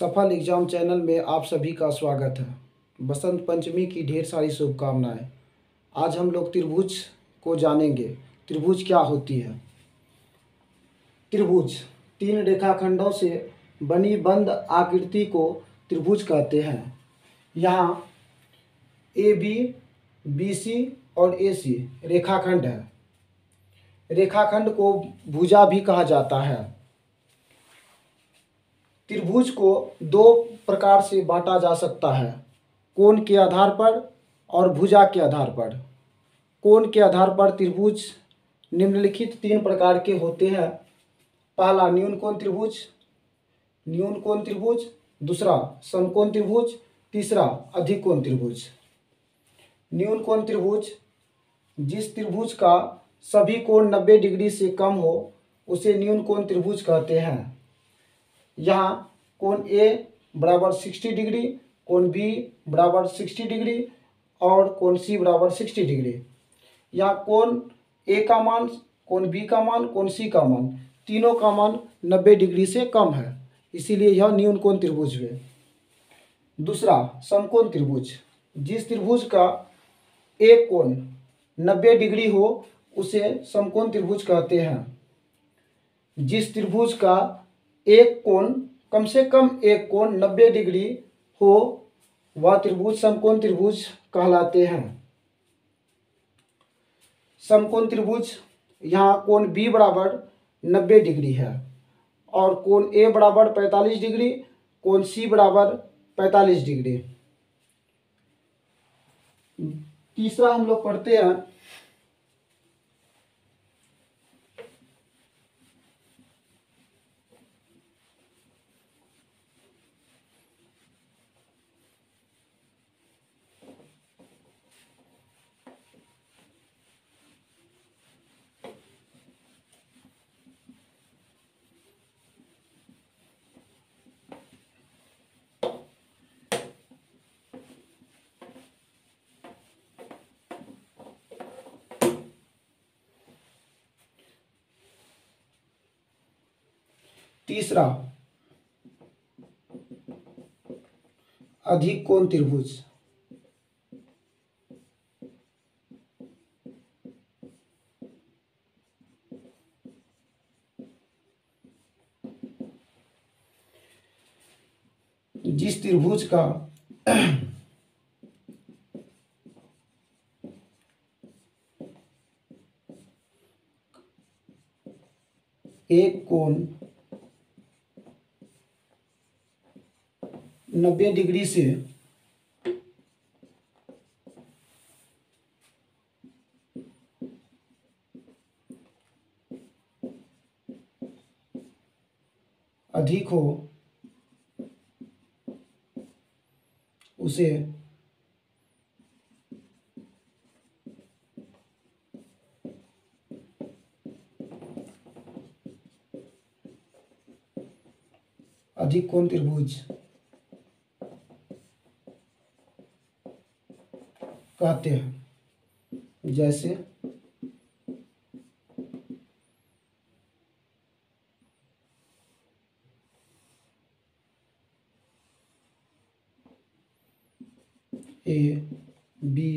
सफल exam channel में आप सभी का स्वागत है। बसंत पंचमी की ढेर सारी शुभकामनाएँ। आज हम लोग त्रिभुज को जानेंगे। त्रिभुज क्या होती है? त्रिभुज तीन रेखाखंडों से बनी बंद आकृति को त्रिभुज कहते हैं। यहाँ ए बी बी सी और ए सी रेखाखंड है। रेखाखंड को भुजा भी कहा जाता है। त्रिभुज को दो प्रकार से बांटा जा सकता है। कोण के आधार पर और भुजा के आधार पर। कोण के आधार पर त्रिभुज निम्नलिखित तीन प्रकार के होते हैं। पहला न्यून कोण त्रिभुज न्यून कोण त्रिभुज, दूसरा समकोण त्रिभुज, तीसरा अधिक कोण त्रिभुज। न्यून कोण त्रिभुज, जिस त्रिभुज का सभी कोण 90 डिग्री से कम हो, उसे न्यून कोण त्रिभुज कहते हैं। यहाँ कोण ए बराबर 60 डिग्री, कोण बी बराबर 60 डिग्री और कोण सी बराबर 60 डिग्री। यहाँ कोण ए का मान, कोण बी का मान, कोण सी का मान, तीनों का मान 90 डिग्री से कम है। इसीलिए यह न्यून कोण त्रिभुज है। दूसरा, समकोण त्रिभुज। जिस त्रिभुज का एक कोण 90 डिग्री हो, उसे समकोण त्रिभुज कहते हैं। जिस त्रिभुज का एक कोण, कम से कम एक कोण 90 डिग्री हो, वह त्रिभुज समकोण त्रिभुज कहलाते हैं। समकोण त्रिभुज, यहाँ कोण बी बराबर 90 डिग्री है और कोण ए बराबर 45 डिग्री, कोण सी बराबर 45 डिग्री। तीसरा हम लोग पढ़ते हैं तीसरा अधिक कोण त्रिभुज? जिस त्रिभुज का एक कोण नब्बे डिग्री से अधिक हो उसे अधिक कोण त्रिभुज? कहते हैं। जैसे ए बी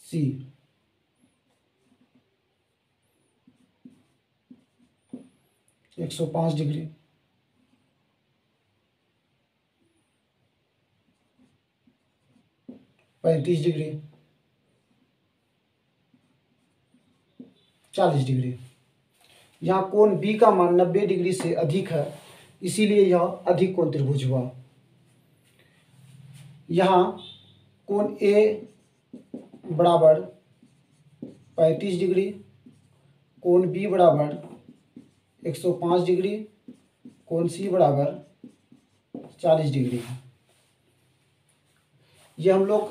सी एक सौ पाँच डिग्री। पैंतीस डिग्री। चालीस डिग्री। यहाँ कोण बी का मान नब्बे डिग्री से अधिक है, इसीलिए यह अधिक कोण त्रिभुज हुआ। यहाँ कोण ए बराबर पैंतीस डिग्री, कोण बी बराबर एक सौ पाँच डिग्री, कोण सी बराबर चालीस डिग्री ये हम लोग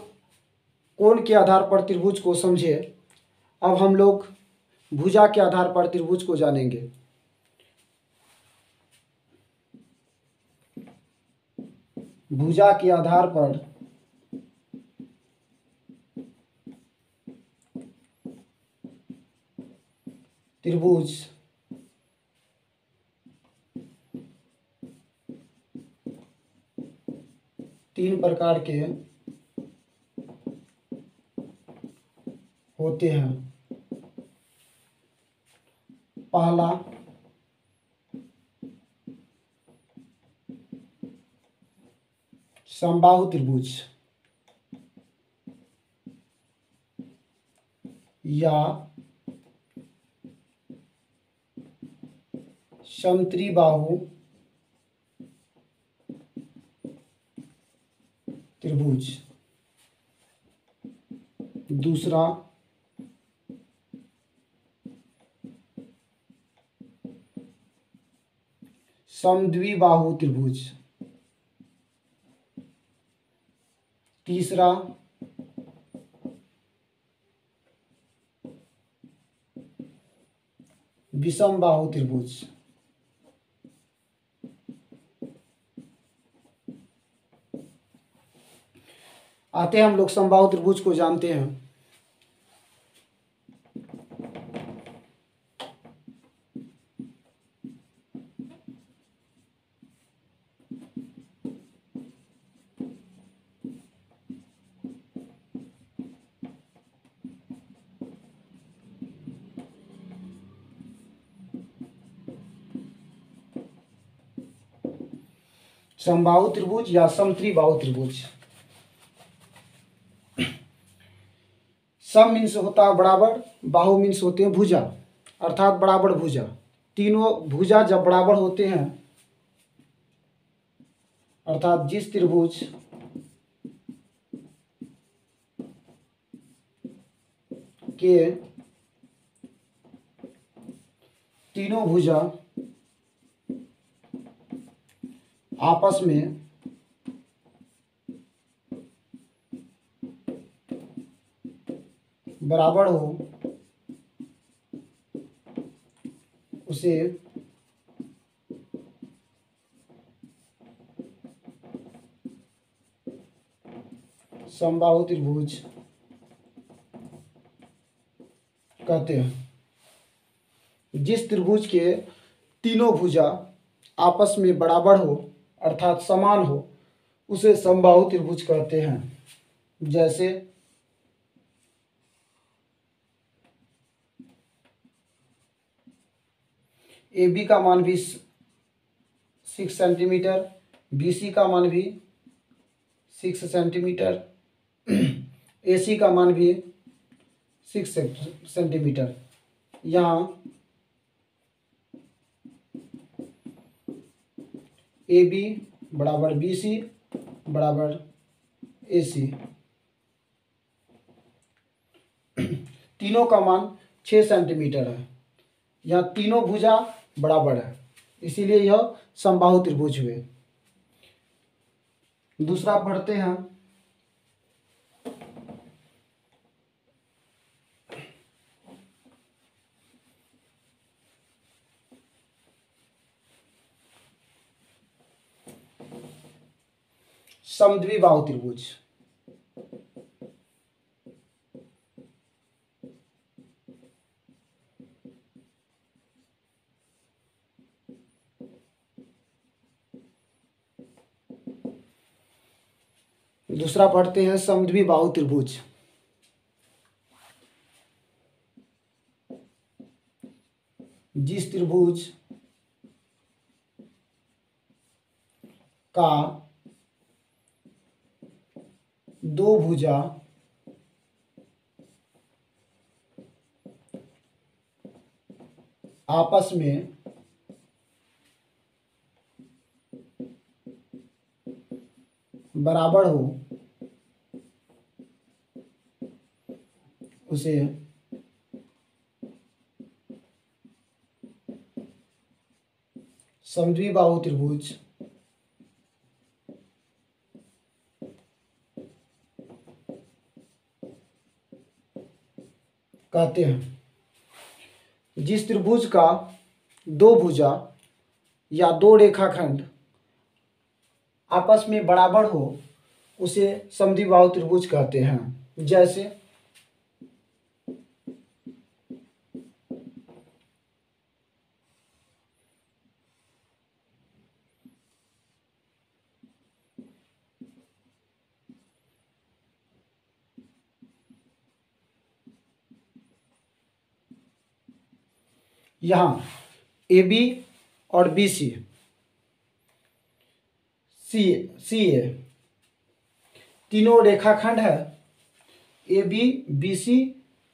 कोण के आधार पर त्रिभुज को समझे। अब हम लोग भुजा के आधार पर त्रिभुज को जानेंगे। भुजा के आधार पर त्रिभुज तीन प्रकार के होते हैं। पहला समबाहु त्रिभुज। या समत्रिबाहु त्रिभुज। दूसरा समद्विबाहु त्रिभुज। तीसरा विषम बाहु त्रिभुज। आते हैं हम लोग समबाहु त्रिभुज को जानते हैं। समबाहु त्रिभुज या समत्रिबाहु त्रिभुज। सम मीन्स होता है बराबर, बाहु मीन्स होते हैं भुजा, अर्थात बराबर भुजा। तीनों भुजा जब बराबर होते हैं, अर्थात जिस त्रिभुज के तीनों भुजा आपस में बराबर हो, उसे समबाहु त्रिभुज कहते हैं। जिस त्रिभुज के तीनों भुजा आपस में बराबर हो अर्थात समान हो, उसे समबाहु त्रिभुज कहते हैं। जैसे, ए बी का मान भी सिक्स सेंटीमीटर बी सी का मान भी सिक्स सेंटीमीटर ए सी का मान भी सिक्स सेंटीमीटर यहाँ ए बी बराबर बी सी बराबर ए सी। तीनों का मान छः सेंटीमीटर है। यहाँ तीनों भुजा बराबर है। इसीलिए यह समबाहु त्रिभुज हुए। दूसरा पढ़ते हैं। समद्विबाहु त्रिभुज दूसरा पढ़ते हैं समद्विबाहु त्रिभुज जिस त्रिभुज का दो भुजा। आपस में बराबर हो उसे समद्विबाहु त्रिभुज कहते हैं। जिस त्रिभुज का दो भुजा या दो रेखाखंड आपस में बराबर हो, उसे समद्विबाहु त्रिभुज कहते हैं। जैसे यहाँ ए बी और बी सी सी सी ए तीनों रेखाखंड है। ए बी बी सी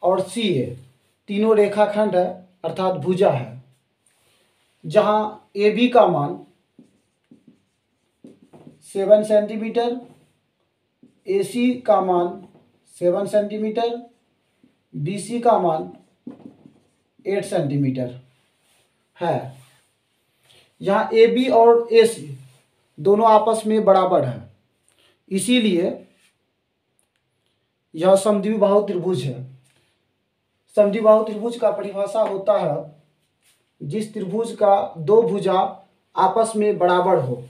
और सी ए तीनों रेखाखंड है, अर्थात भुजा है। जहाँ ए बी का मान सेवन सेंटीमीटर ए सी का मान सेवन सेंटीमीटर बी सी का मान एट सेंटीमीटर है। यहाँ ए बी और ए सी दोनों आपस में बराबर है। इसीलिए यह समद्विबाहु त्रिभुज है। समद्विबाहु त्रिभुज का परिभाषा होता है जिस त्रिभुज का दो भुजा आपस में बराबर हो,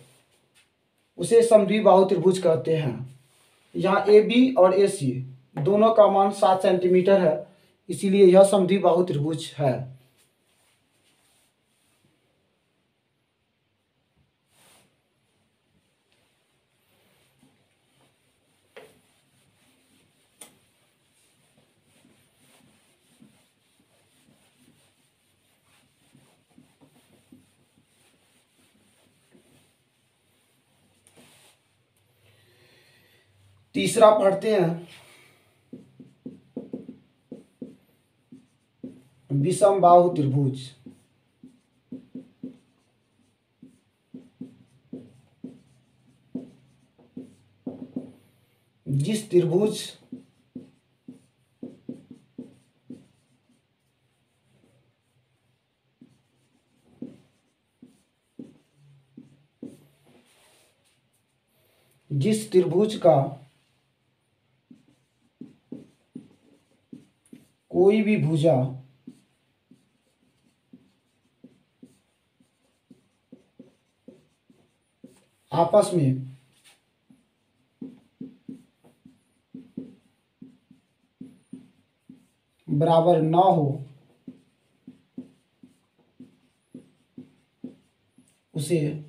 उसे समद्विबाहु त्रिभुज कहते हैं। यहाँ ए बी और ए सी दोनों का मान सात सेंटीमीटर है। इसीलिए यह समद्विबाहु त्रिभुज है। तीसरा पढ़ते हैं। विषम बाहु त्रिभुज जिस त्रिभुज जिस त्रिभुज का कोई भी भुजा आपस में। बराबर ना हो। उसे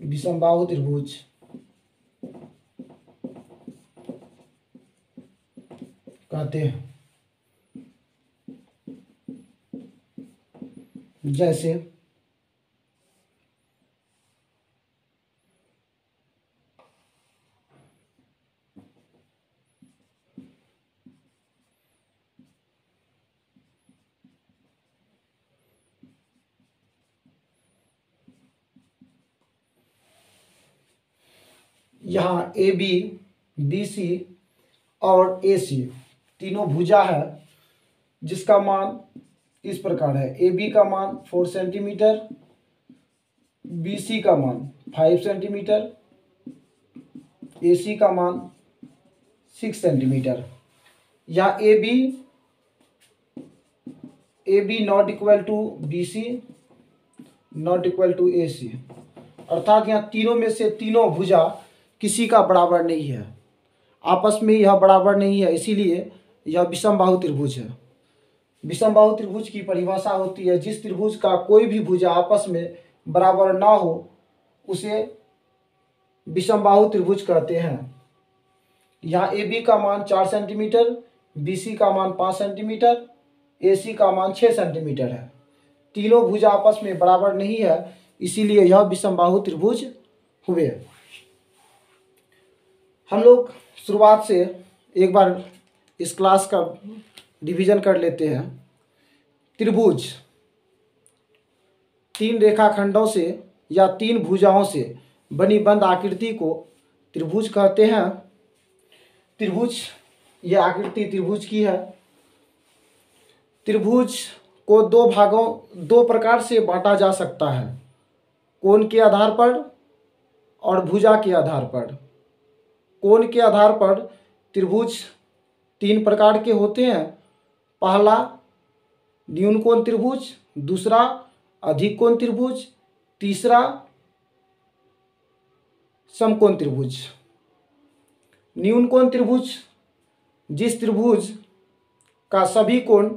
विषमबाहु त्रिभुज। कहते हैं। जैसे यहाँ ए बी बी सी और ए सी तीनों भुजा है जिसका मान इस प्रकार है। ए बी का मान फोर सेंटीमीटर बी सी का मान फाइव सेंटीमीटर ए सी का मान सिक्स सेंटीमीटर या A B A B not equal to B C not equal to A C अर्थात यहाँ तीनों में से तीनों भुजा किसी का बराबर नहीं है। आपस में यह बराबर नहीं है, इसीलिए यह विषम बाहु त्रिभुज है। विषम बाहु त्रिभुज की परिभाषा होती है। जिस त्रिभुज का कोई भी भुजा आपस में बराबर ना हो, उसे विषम बाहु त्रिभुज कहते हैं। यहाँ ए बी का मान चार सेंटीमीटर बी सी का मान पाँच सेंटीमीटर ए सी का मान छः सेंटीमीटर है। तीनों भुजा आपस में बराबर नहीं है, इसीलिए यह विषम बाहु त्रिभुज हुए। हम लोग शुरुआत से एक बार इस क्लास का डिवीज़न कर लेते हैं। त्रिभुज। तीन रेखाखंडों से या तीन भुजाओं से बनी बंद आकृति को त्रिभुज कहते हैं। त्रिभुज यह आकृति त्रिभुज की है। त्रिभुज को दो भागों, दो प्रकार से बांटा जा सकता है। कोण के आधार पर और भुजा के आधार पर। कोण के आधार पर त्रिभुज तीन प्रकार के होते हैं। पहला न्यून कोण त्रिभुज, दूसरा अधिक कोण त्रिभुज, तीसरा समकोण त्रिभुज। न्यून कोण त्रिभुज, जिस त्रिभुज का सभी कोण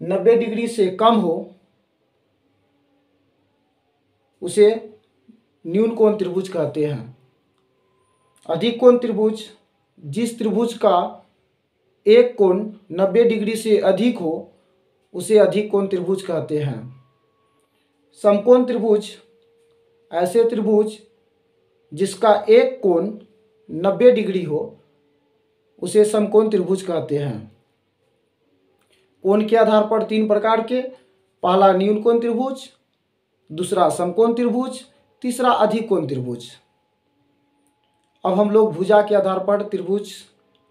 90 डिग्री से कम हो, उसे न्यून कोण त्रिभुज कहते हैं। अधिक कोण त्रिभुज, जिस त्रिभुज का एक कोण नब्बे डिग्री से अधिक हो, उसे अधिक कोण त्रिभुज कहते हैं। समकोण त्रिभुज, ऐसे त्रिभुज जिसका एक कोण नब्बे डिग्री हो, उसे समकोण त्रिभुज कहते हैं। कोण के आधार पर तीन प्रकार के, पहला न्यून कोण त्रिभुज, दूसरा समकोण त्रिभुज, तीसरा अधिक कोण त्रिभुज। अब हम लोग भुजा के आधार पर त्रिभुज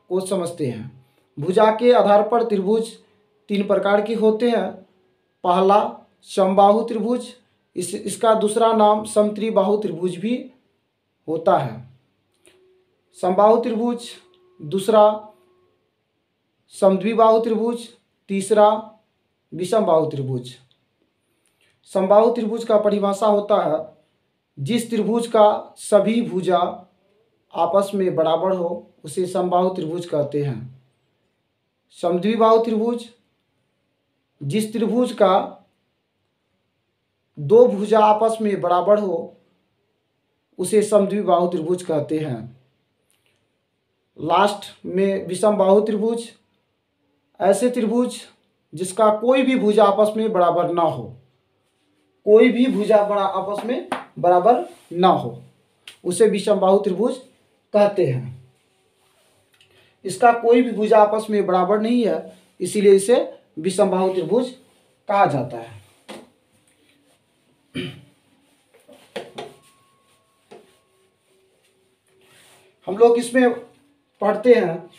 को समझते हैं। भुजा के आधार पर त्रिभुज तीन प्रकार के होते हैं। पहला, समबाहु त्रिभुज। इस, इसका दूसरा नाम समत्रिबाहु त्रिभुज भी होता है। समबाहु त्रिभुज, दूसरा, समद्विबाहु त्रिभुज, तीसरा, विषमबाहु त्रिभुज। समबाहु त्रिभुज का परिभाषा होता है, जिस त्रिभुज का सभी भुजा आपस में बराबर हो, उसे समबाहु त्रिभुज कहते हैं। समद्विबाहु त्रिभुज। जिस त्रिभुज का दो भुजा आपस में बराबर हो, उसे समद्विबाहु त्रिभुज कहते हैं। लास्ट में विषम बाहु त्रिभुज, ऐसे त्रिभुज जिसका कोई भी भुजा आपस में बराबर ना हो। कोई भी भुजा बड़ा आपस में बराबर ना हो, उसे विषम बाहु त्रिभुज कहते हैं। इसका कोई भी भुजा आपस में बराबर नहीं है, इसीलिए इसे विषमबाहु त्रिभुज कहा जाता है। हम लोग इसमें पढ़ते हैं,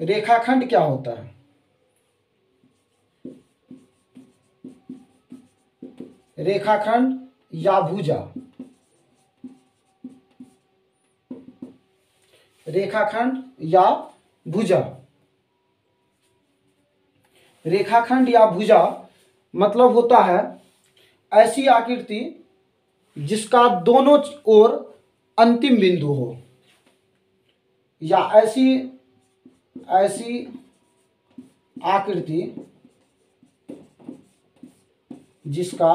रेखाखंड क्या होता है? रेखाखंड या भुजा। रेखाखंड या भुजा। रेखाखंड या भुजा मतलब होता है ऐसी आकृति जिसका दोनों ओर अंतिम बिंदु हो। या ऐसी ऐसी आकृति जिसका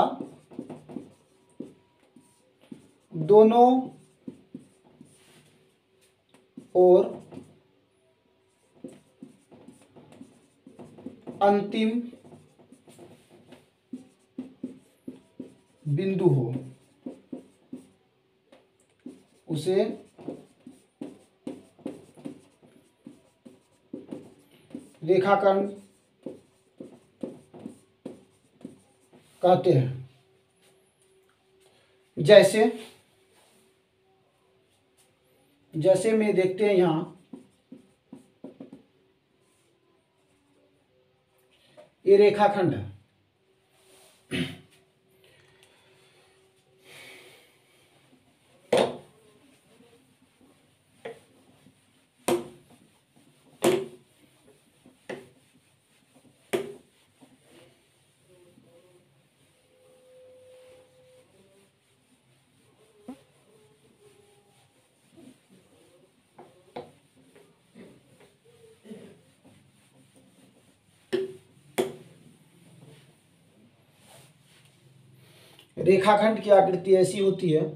दोनों और अंतिम बिंदु हो। उसे रेखाखंड कहते हैं। जैसे जैसे में देखते हैं यहाँ। ये रेखाखंड है। रेखाखंड की आकृति ऐसी होती है।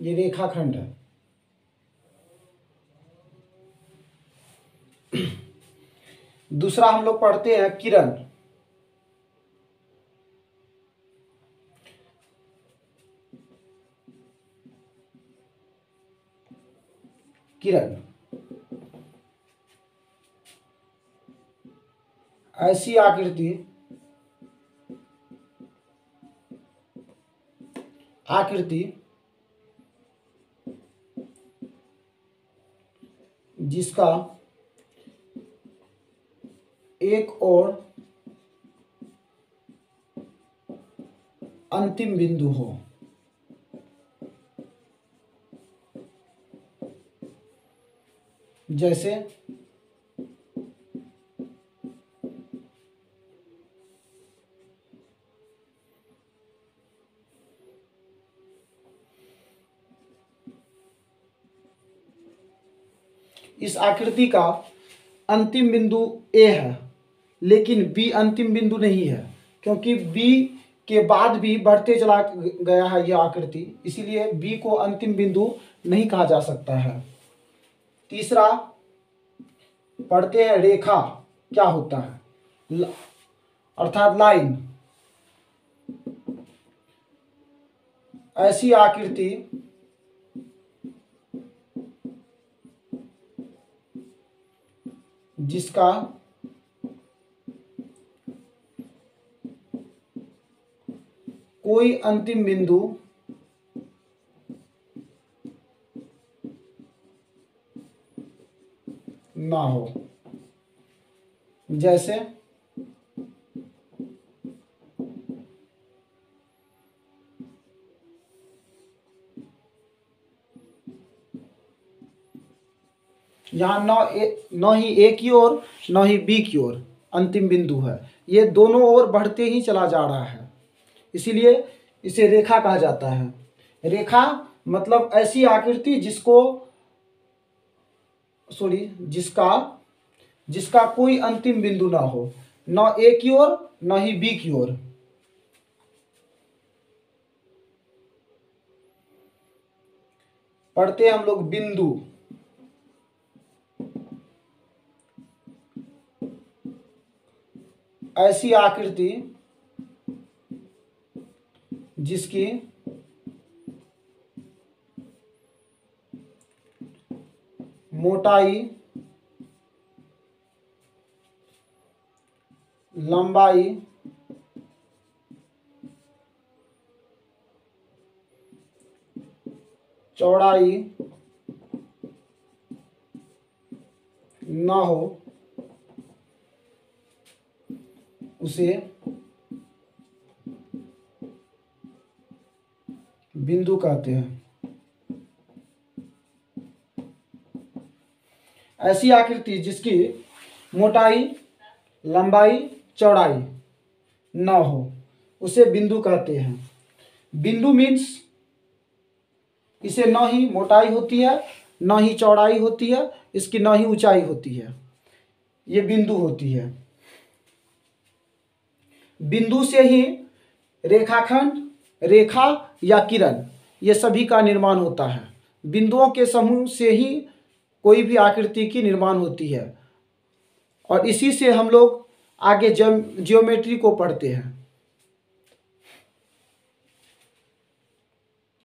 ये रेखाखंड है। दूसरा हम लोग पढ़ते हैं किरण। किरण। ऐसी आकृति आकृति जिसका एक और अंतिम बिंदु हो। जैसे इस आकृति का अंतिम बिंदु ए है, लेकिन बी अंतिम बिंदु नहीं है, क्योंकि बी के बाद भी बढ़ते चला गया है यह आकृति, इसीलिए बी को अंतिम बिंदु नहीं कहा जा सकता है। तीसरा पढ़ते हैं रेखा क्या होता है? अर्थात लाइन। ऐसी आकृति जिसका कोई अंतिम बिंदु ना हो। जैसे यहाँ न न ही ए की ओर, न ही बी की ओर अंतिम बिंदु है। ये दोनों ओर बढ़ते ही चला जा रहा है। इसीलिए इसे रेखा कहा जाता है। रेखा मतलब ऐसी आकृति जिसको सॉरी जिसका जिसका कोई अंतिम बिंदु ना हो। न ए की ओर, न ही बी की ओर। पढ़ते हैं हम लोग बिंदु। ऐसी आकृति जिसकी मोटाई लंबाई चौड़ाई न हो। उसे बिंदु कहते हैं। ऐसी आकृति जिसकी मोटाई, लंबाई, चौड़ाई न हो, उसे बिंदु कहते हैं। बिंदु मीन्स इसे न ही मोटाई होती है, न ही चौड़ाई होती है, इसकी न ही ऊंचाई होती है। ये बिंदु होती है। बिंदु से ही रेखाखंड, रेखा या किरण, ये सभी का निर्माण होता है। बिंदुओं के समूह से ही कोई भी आकृति की निर्माण होती है। और इसी से हम लोग आगे जियोमेट्री को पढ़ते हैं।